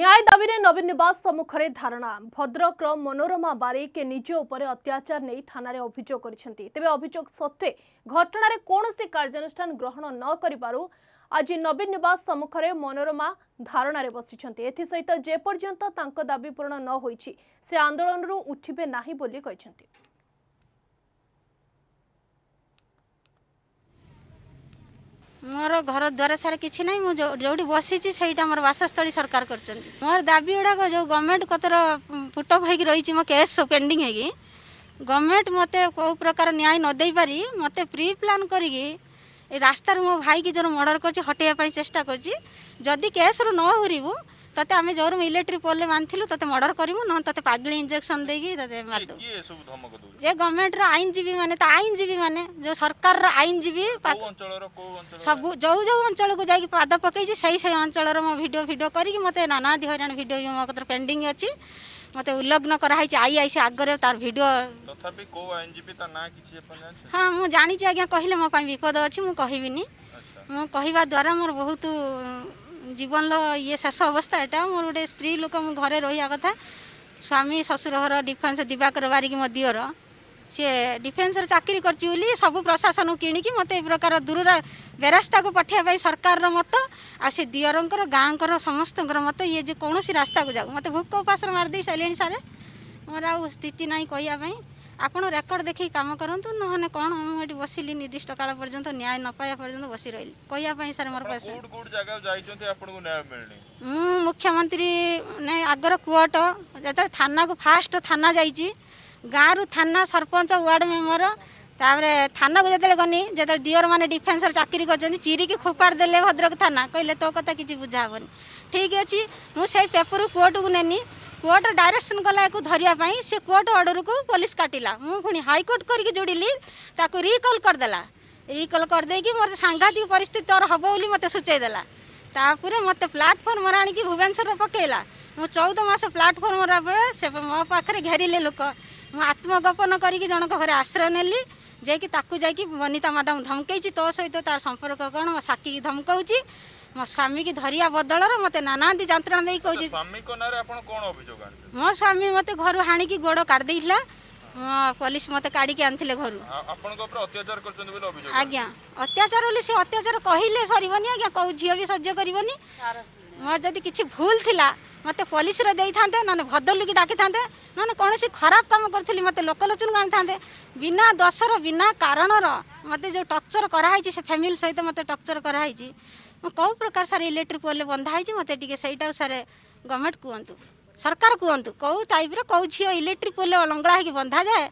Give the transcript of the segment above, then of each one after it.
ନ୍ୟାୟ ଦାବିରେ ନବୀନ ନିବାସ ସମ୍ମୁଖରେ ଧାରଣା ଭଦ୍ରକର ମନୋରମା ବାରିକ ନିଜ ଉପରେ ଅତ୍ୟାଚାର ନେଇ ଥାନାରେ ଅଭିଯୋଗ କରିଛନ୍ତି ତେବେ ଅଭିଯୋଗ ସତ୍ତ୍ୱେ ଘଟଣାରେ କୌଣସି କାର୍ଯ୍ୟାନୁଷ୍ଠାନ ଗ୍ରହଣ ନ କରିବାରୁ ଆଜି ନବୀନ ନିବାସ ସମ୍ମୁଖରେ ମନୋରମା ଧାରଣାରେ ବସିଛନ୍ତି ଏଥିସହିତ ଯେପର୍ଯ୍ୟନ୍ତ ତାଙ୍କ ଦାବି ପୂରଣ ନ ହୋଇଛି ସେ ଆନ୍ଦୋଳନରୁ ଉଠିବେ ନାହିଁ ବୋଲି କହିଛନ୍ତି ମୋର ଘର ଦ୍ୱାର ସାର୍ କିଛି ନାହିଁ ମୁଁ ଯେଉଁଠି ବସିଛି ସେଇଟା ମୋର ବାସସ୍ଥଳୀ ସରକାର କରିଛନ୍ତି ମୋର ଦାବି ଗୁଡ଼ାକ ଯେଉଁ ଗଭର୍ଣ୍ଣମେଣ୍ଟ କତର ପୁଟଅପ୍ ହୋଇକି ରହିଛି ମୋ କେସ୍ ପେଣ୍ଡିଂ ହେଇକି ଗଭର୍ଣ୍ଣମେଣ୍ଟ ମୋତେ କେଉଁ ପ୍ରକାର ନ୍ୟାୟ ନ ଦେଇପାରି ମୋତେ ପ୍ରି ପ୍ଲାନ୍ କରିକି ଏ ରାସ୍ତାରୁ ମୋ ଭାଇକି ଯେଉଁ ମର୍ଡ଼ର କରିଛି ହଟାଇବା ପାଇଁ ଚେଷ୍ଟା କରିଛି ଯଦି କେସ୍ରୁ ନ ହୁରିବୁ ते आम जोर इलेक्ट्रिक पोल बांधु तेज मर्डर करमु ना तेज पगड़ इंजेक्शन देते मारद ये गवर्नमेंट रईनजीवी मान आईनजीवी मान जो सरकार आईनजीवी सब जो जो अंचल को जैक पाद पकई सही सही अंचल मो भिड फिड करते नाना दि हरियाणा भिड भी कतर पेंडिंग अच्छी मत उल्लग्न कर आई आई सी आगे तार भिड हाँ मुझे जानी आज्ञा कहले मोप विपद अच्छी मुझे कहबी मुझे कहवा द्वारा मोर बहुत ଜୀବନର ଇଏ ଶେଷ ଅବସ୍ଥା ଏଇଟା ମୋର ଗୋଟେ ସ୍ତ୍ରୀ ଲୋକ ମୁଁ ଘରେ ରହିବା କଥା ସ୍ୱାମୀ ଶ୍ୱଶୁର ଘର ଡିଫେନ୍ସ ଦିବାକର ବାରିକି ମୋ ଦିଅର ସିଏ ଡିଫେନ୍ସରେ ଚାକିରି କରିଛି ବୋଲି ସବୁ ପ୍ରଶାସନକୁ କିଣିକି ମୋତେ ଏ ପ୍ରକାର ଦୂରର ବେରାସ୍ତାକୁ ପଠାଇବା ପାଇଁ ସରକାରର ମତ ଆଉ ସେ ଦିଅରଙ୍କର ଗାଁଙ୍କର ସମସ୍ତଙ୍କର ମତ ଇଏ ଯେ କୌଣସି ରାସ୍ତାକୁ ଯାଉ ମୋତେ ଭୋକ ଉପାସରେ ମାରିଦେଇ ସାରିଲେଣି ସାରେ ମୋର ଆଉ ସ୍ଥିତି ନାହିଁ କହିବା ପାଇଁ ଆପଣ ରେକର୍ଡ ଦେଖିକି କାମ କରନ୍ତୁ ନହେଲେ କ'ଣ ମୁଁ ଏଠି ବସିଲି ନିର୍ଦ୍ଦିଷ୍ଟ କାଳ ପର୍ଯ୍ୟନ୍ତ ନ୍ୟାୟ ନ ପାଇବା ପର୍ଯ୍ୟନ୍ତ ବସି ରହିଲି କହିବା ପାଇଁ ସାର୍ ମୋର ପାସ ମୁଁ ମୁଖ୍ୟମନ୍ତ୍ରୀ ଆଗର କୁଅଟ ଯେତେବେଳେ ଥାନାକୁ ଫାଷ୍ଟ ଥାନା ଯାଇଛି ଗାଁରୁ ଥାନା ସରପଞ୍ଚ ୱାର୍ଡ଼ ମେମ୍ବର ତାପରେ ଥାନାକୁ ଯେତେବେଳେ ଗନି ଯେତେବେଳେ ଦିଅରମାନେ ଡିଫେନ୍ସର ଚାକିରି କରିଛନ୍ତି ଚିରିକି ଖୋପାଡ଼ି ଦେଲେ ଭଦ୍ରକ ଥାନା କହିଲେ ତୋ କଥା କିଛି ବୁଝା ହେବନି ଠିକ୍ ଅଛି ମୁଁ ସେଇ ପେପରକୁ କୋର୍ଟକୁ ନେନି কোর্ট ডাইরেকশন গলা একু ধরা সে কোর্ট অর্ডরকু পুলিশ কাটিলা মু পুঁ হাইকোর্ট করি যোড়িলি তাকে রিকল করেদেলা রিকল করেদি মতো সাংঘাতিক পরিস্থিতি তোর হব বলে মতো সূচাইদেলা তাপরে মতো প্লাটফর্মরে আনিকি ভুবনেশ্বর পকাইলা মু চৌদ মাস প্লাটফর্মরে সে মো পাখে ঘেরিলে লোক মু আত্মগোপন করি জনক ঘরে আশ্রয় নেলি যাই তাকে যাই বনিতা ম্যাডাম ধমকাইছি তো সহ তার সম্পর্ক কোণ সাক্ষী ধমকাউছি मो स्वामी की धरिया बदल मत नाना जंत्रणा दे कह मो स्वामी मत घर हाणी गोड़ काटदे पुलिस मत का घर आज्ञा अत्याचार बोली अत्याचार कहले सर आज्ञा कौ झी भी सह्य कर मोर जदि किसी भूल थी मत पुलिस दे था ना भदलू की डाकि था ना कौन खराब कम करी मत लोकलोचन आनी था बिना दशर बिना कारणर मत जो टर्चर कराई से फैमिली सहित मत टर्चर कराई କେଉଁ ପ୍ରକାର ସାର୍ ଇଲେକ୍ଟ୍ରିକ୍ ପୋଲ୍ରେ ବନ୍ଧା ହେଇଛି ମୋତେ ଟିକେ ସେଇଟାକୁ ସାର୍ ଗଭର୍ଣ୍ଣମେଣ୍ଟ କୁହନ୍ତୁ ସରକାର କୁହନ୍ତୁ କେଉଁ ଟାଇପ୍ର କେଉଁ ଝିଅ ଇଲେକ୍ଟ୍ରିକ୍ ପୋଲ୍ରେ ଲଙ୍ଗଳା ହେଇକି ବନ୍ଧାଯାଏ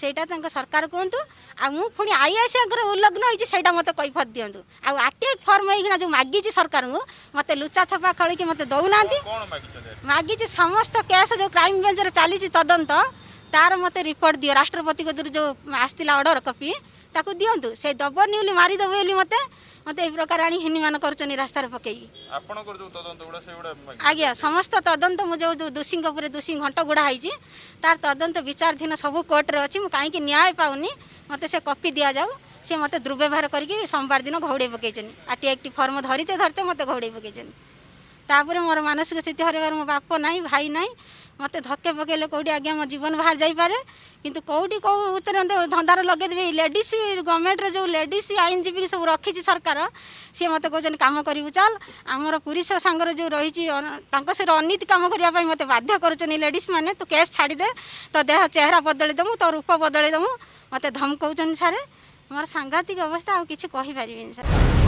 ସେଇଟା ତାଙ୍କ ସରକାର କୁହନ୍ତୁ ଆଉ ମୁଁ ପୁଣି ଆଇ ଆଇ ସି ଆଗରେ ଉଲ୍ଲଗ୍ନ ହେଇଛି ସେଇଟା ମୋତେ କହିଫତ ଦିଅନ୍ତୁ ଆଉ ଆର୍ଟିଆଇ ଫର୍ମ ହେଇକିନା ଯେଉଁ ମାଗିଛି ସରକାରଙ୍କୁ ମୋତେ ଲୁଚା ଛପା ଖେଳିକି ମୋତେ ଦେଉନାହାନ୍ତି ମାଗିଛି ସମସ୍ତ କେସ୍ ଯେଉଁ କ୍ରାଇମ୍ ବେଞ୍ଚରେ ଚାଲିଛି ତଦନ୍ତ ତାର ମୋତେ ରିପୋର୍ଟ ଦିଅ ରାଷ୍ଟ୍ରପତିଙ୍କ ଦୂର ଯେଉଁ ଆସିଥିଲା ଅର୍ଡ଼ର କପି ତାକୁ ଦିଅନ୍ତୁ ସେ ଦବନି ବୋଲି ମାରିଦେବ ବୋଲି ମୋତେ ମୋତେ ଏହି ପ୍ରକାର ଆଣି ହୀନିମାନ କରୁଛନ୍ତି ରାସ୍ତାରେ ପକେଇକି ଆଜ୍ଞା ସମସ୍ତ ତଦନ୍ତ ମୁଁ ଯେଉଁ ଦୋଷୀଙ୍କ ଉପରେ ଦୋଷୀ ଘଣ୍ଟ ଗୁଡ଼ା ହେଇଛି ତାର ତଦନ୍ତ ବିଚାରଧୀନ ସବୁ କୋର୍ଟରେ ଅଛି ମୁଁ କାହିଁକି ନ୍ୟାୟ ପାଉନି ମୋତେ ସେ କପି ଦିଆଯାଉ ସେ ମୋତେ ଦୁର୍ବ୍ୟବହାର କରିକି ସୋମବାର ଦିନ ଘଉଡ଼େଇ ପକେଇଛନ୍ତି ଆର୍ଟି ଆକ୍ଟି ଫର୍ମ ଧରିତେ ଧରିତେ ମୋତେ ଘଉଡ଼େଇ ପକେଇଛନ୍ତି ତାପରେ ମୋର ମାନସିକ ସ୍ଥିତି ହରିବାର ମୋ ବାପ ନାହିଁ ଭାଇ ନାହିଁ মতো ধকে পকাইলে কোটি আজ্ঞা মো জীবন বাহার যাইপরে কিন্তু কোটি কেউ উত্তরে ধন্দার লগাইদেবে লেডিস গভর্নমেন্টর যে লেডিস আইনজীবী সব রক্ষিছি সরকার সি মতো কৌন কাম করবু চল আমার পুরুষ সাঙ্গর যে রয়েছে তাঁর সে অনীতি কাম করা মতো বাধ্য করছেন লেডিস মানে তু কেস ছাড়িদে তো দেহ চেহারা বদলাই দেবু তো রূপ বদলাই দেবু মতো ধমকাউছেন সারে ମୋର ସାଂଘାତିକ ଅବସ୍ଥା ଆଉ କିଛି କହିପାରିବିନି ସାର୍